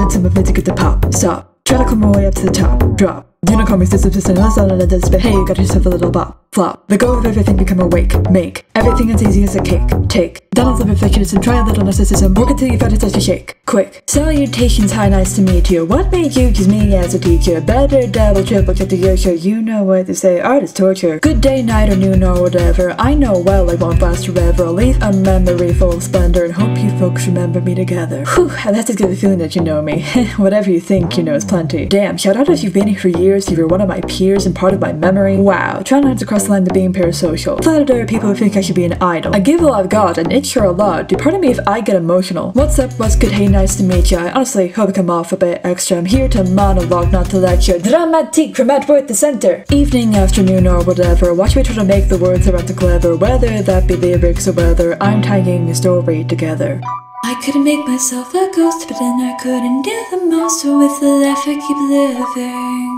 Into my to get the pop, stop. Try to come all the way up to the top, drop. You Unicorn makes this and less on it does, but hey, you got yourself a little bop, flop. The go of everything become awake, make. Everything as easy as a cake, take. Done as a perfectionist try a little narcissism, work until you find it such a shake, quick. Salutations, hi, nice to meet you. What made you choose me as a teacher? Better double, triple, check the year show. You know what they say, art is torture. Good day, night, or noon, or whatever. I know well I won't last forever. Leave a memory full of splendor and hope you folks remember me together. Whew, that's as good a feeling that you know me. Whatever you think, you know is plenty. Damn, shout out if you've been here for years, if you're one of my peers and part of my memory. Wow, try not to cross the line to being parasocial. Flattered people who think I should be an idol. I give all I've got, and it's sure a lot. Do pardon me if I get emotional. What's up, what's good, hey, nice to meet ya. I honestly hope I come off a bit extra. I'm here to monologue, not to lecture. Dramatique from at the center. Evening, afternoon, or whatever. Watch me try to make the words the clever. Whether that be lyrics or whether I'm tying a story together. I couldn't make myself a ghost, but then I couldn't do the most. With the life I keep living.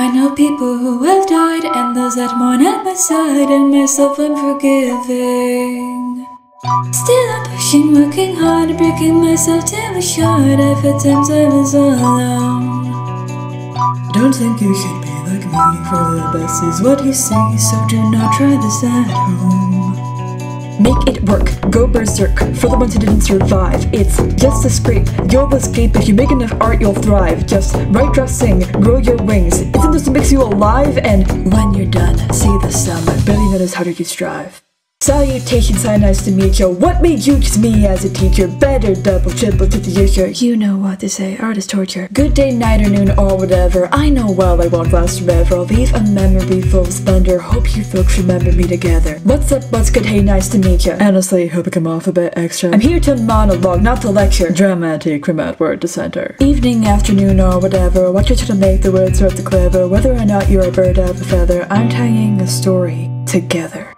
I know people who have died, and those that mourn at my side, and myself I'm forgiving. Still I'm pushing, working hard, breaking myself till a shard. I've had times I was alone. Don't think you should be like me, for the best is what you see, so do not try this at home. Make it work, go berserk, for the ones who didn't survive. It's just a scrape, you'll escape. If you make enough art, you'll thrive. Just write, draw, sing, grow your wings. Isn't this what makes you alive? And when you're done, see the sun. Barely notice how did you strive. Salutations, hi, nice to meet you. What made you choose me as a teacher? Better double, triple, to the year You know what to say, art is torture. Good day, night, or noon, or whatever. I know well I won't last forever. I'll leave a memory full of splendor. Hope you folks remember me together. What's up, what's good, hey, nice to meet you. Honestly, hope I come off a bit extra. I'm here to monologue, not to lecture. Dramatic from outward to center. Evening, afternoon, or whatever. Watch you try to make the words worth the clever. Whether or not you're a bird of a feather, I'm tying a story together.